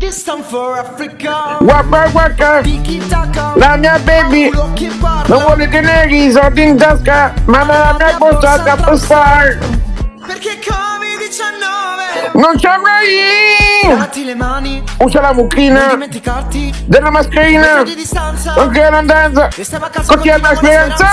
This time for Africa. La mia baby non vuole tenere i soldi in tasca, ma me la mia portata da star. Perché Covid-19. Non c'è mai! Lavati le mani. Usa la Non mucchina dimenticarti. della mascherina, Di distanza. non che danza, E è la continuiamo la speranza?